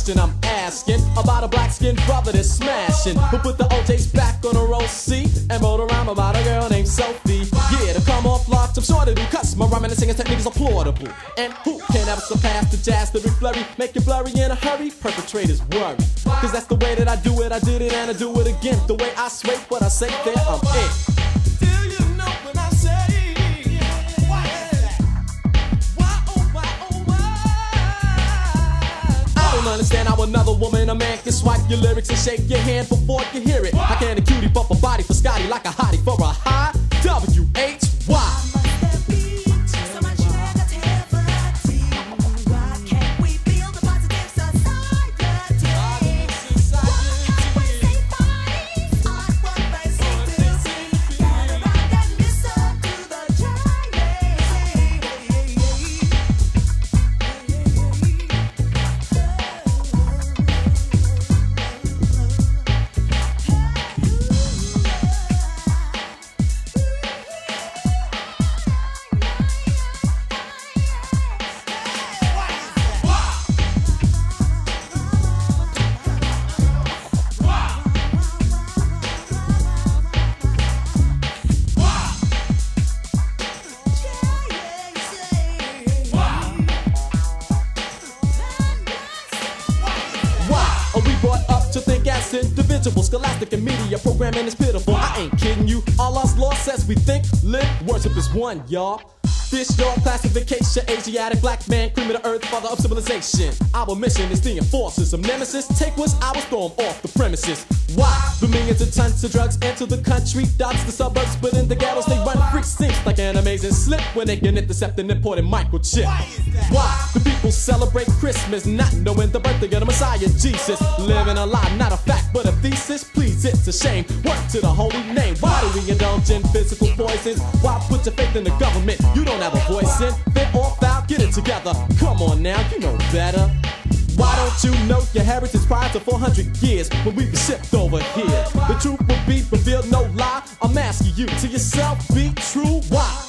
question I'm asking about a black skinned brother that's smashing. Who put the old OJ's back on a roll seat and wrote a rhyme about a girl named Sophie. Yeah, to come off locked, I'm sure to do cuts. My rhyming and singing technique is applaudable. And who can ever surpass the Jaz, the flurry? Make you flurry in a hurry, perpetrators worry. Cause that's the way that I do it, I did it and I do it again. The way I sway what I say there, I'm it. Don't understand how another woman, a man can swipe your lyrics and shake your hand before you hear it. I can't a cutie bump a body for Scotty like a hottie for a high? W H Scholastic and media programming is pitiful. I ain't kidding you. All us law says we think, live, worship is one, y'all. This your classification, Asiatic black man, cream of the earth, father of civilization. Our mission is to enforce some nemesis. Take what's ours, throw them off the premises. Why? The millions of tons of drugs enter the country, dots the suburbs, but in the ghettos they run precincts like an amazing slip when they can intercept an important microchip. Why? Why? The people celebrate Christmas, not knowing the birthday of the Messiah, Jesus. Living a lie, not a fact, but a. Please, it's a shame. Work to the holy name. Why do we indulge in physical poisons? Why put your faith in the government? You don't have a voice in. Fit or foul, get it together. Come on now, you know better. Why don't you know your heritage prior to 400 years when we were shipped over here? The truth will be revealed, no lie. I'm asking you to yourself, be true. Why?